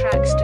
Tracks.